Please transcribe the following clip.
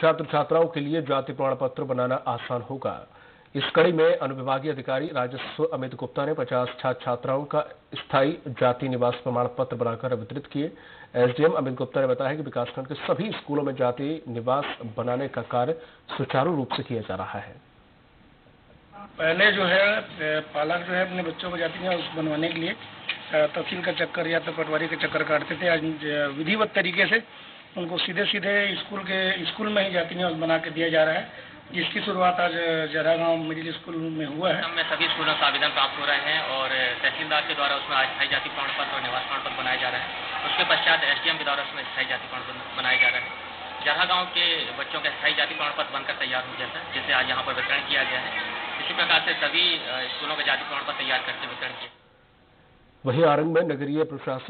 छात्र छात्राओं के लिए जाति प्रमाण पत्र बनाना आसान होगा। इस कड़ी में अनुविभागीय अधिकारी राजस्व अमित गुप्ता ने 50 छात्र छात्राओं का स्थायी जाति निवास प्रमाण पत्र बनाकर वितरित किए। एसडीएम अमित गुप्ता ने बताया कि विकासखंड के सभी स्कूलों में जाति निवास बनाने का कार्य सुचारू रूप से किया जा रहा है। पहले जो है पालक जो है अपने बच्चों को जाति निवास बनवाने के लिए तहसील का चक्कर या तो पटवारी का चक्कर काटते थे। आज विधिवत तरीके से उनको सीधे सीधे स्कूल के स्कूल में ही जाति निवास बना के दिया जा रहा है। जिसकी शुरुआत आज जरा गाँव मिडिल स्कूल में हुआ है। में सभी स्कूलों का आवेदन प्राप्त हो रहे हैं और तहसीलदार के द्वारा उसमें अस्थायी जाति प्रमाण पत्र और निवास प्रमाण पत्र बनाए जा रहे हैं। उसके पश्चात एसडीएम के द्वारा उसमें स्थायी जाति प्रमाण पत्र बनाए जा रहे हैं। जरा गाँव के बच्चों का स्थायी जाति प्रमाण पत्र बनकर तैयार हो गया था जिसे आज यहाँ पर वितरण किया गया है। इसी प्रकार से सभी स्कूलों का जाति प्रमाण पत्र तैयार करके वितरण किया। वही आरंग में नगरीय प्रशासन